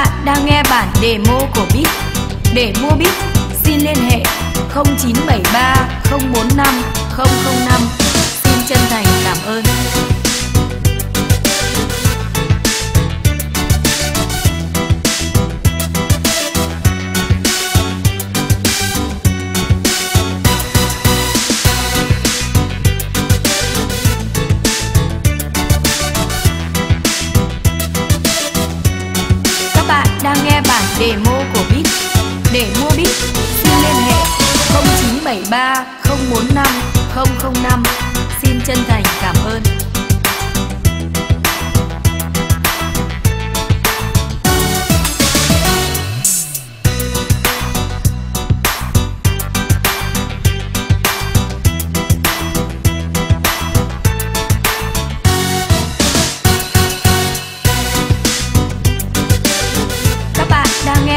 bạn đang nghe bản demo của Bit. Để mua Bit, xin liên hệ 0973 045 005. Xin chân thành cảm ơn. Demo của Bit. Để mua Bit, xin liên hệ 0973 045 005. Xin chân thành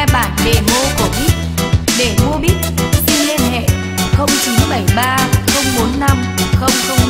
nghe bản demo của Bit Để mua Bit xin liên hệ 0973 045 000